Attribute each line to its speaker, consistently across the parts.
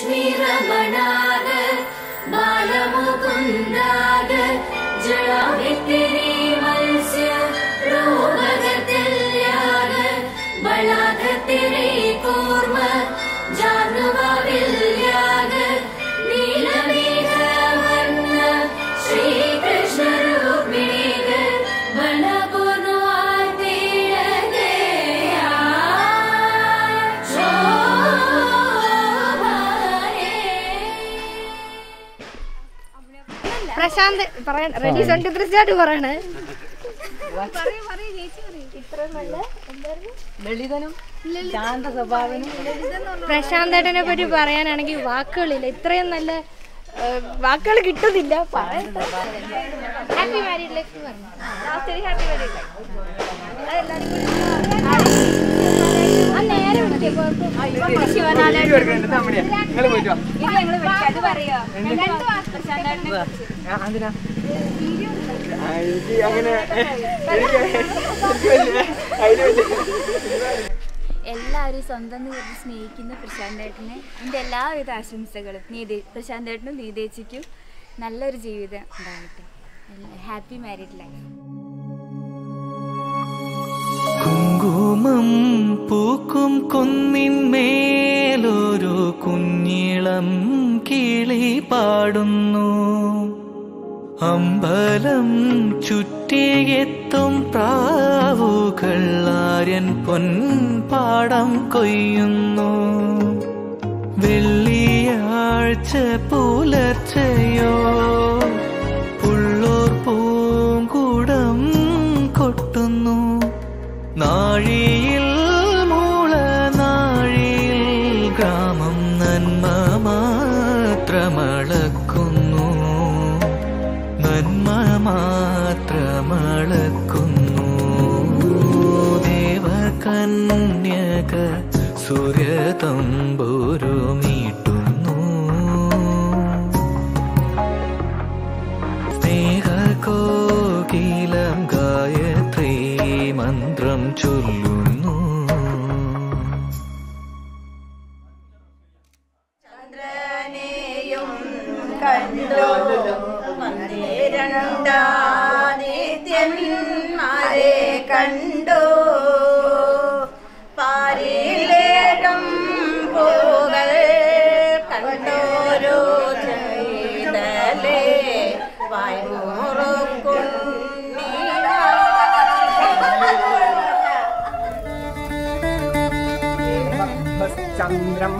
Speaker 1: लक्ष्मीरमणाग बालमुकुन्दाग जाति मनुष्यो्याग
Speaker 2: बलागतिरे പറയാൻ ready twenty three start പറയണേ.
Speaker 3: ലളിതനും ശാന്ത സ്വഭാവനും.
Speaker 2: പ്രശാന്തേട്ടനെ പറ്റി പറയാനാണെങ്കിൽ വാക്കുകളില്ല. ഇത്രയും നല്ല വാക്കുകൾ കിട്ടുന്നില്ല. ഹാപ്പി മാരീഡ് ലൈഫ് പറഞ്ഞു ഹാപ്പി മാരീഡ് ലൈഫ്
Speaker 4: എല്ലാവരും സ്വന്തം കുറച്ച് സ്നേഹിക്കുന്ന പ്രശാന്തേട്ടനെ എന്റെ എല്ലാവിധ ആശംസകളും നീതി പ്രശാന്തേട്ടനും നീതേച്ചിക്കും നല്ലൊരു ജീവിതം ഉണ്ടാകട്ടെ. Happy married life.
Speaker 5: കുങ്കുമം പൂക്കും കുന്നിന്മേലൊരു കുഞ്ഞിളം കിളി പാടുന്നു. അമ്പലം ചുറ്റിയെത്തും പ്രാവുകൾ ആര്യൻ പൊൻപാടം കൊയ്യുന്നു. വെള്ളിയാഴ്ച പുലർച്ചയോ പുള്ളൂർ പൂങ്കുടം കൊട്ടുന്നു. നാഴിയിൽ മാത്രമളക്കുന്നു നന്മ മാത്രമളക്കുന്നു ദേവകന്യക സൂര്യതമ്പുരു
Speaker 6: చంద్రం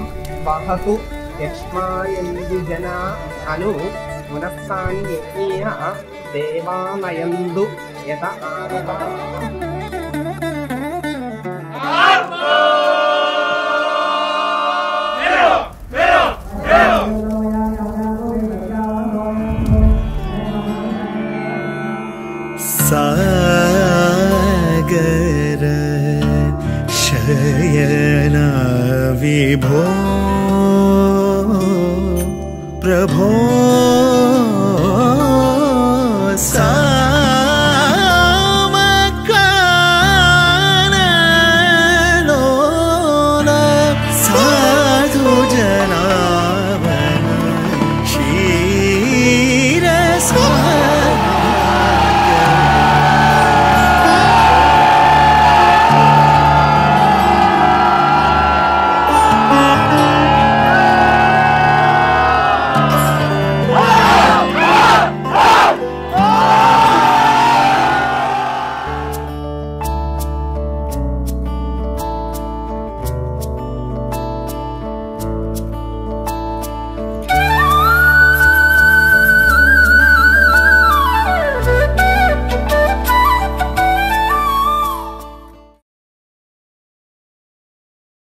Speaker 7: వహకు యక్ష్మాయందు జనా అను పునస్తాని దేవాలయందు యత ఆగత सागर
Speaker 5: विभो प्रभो सा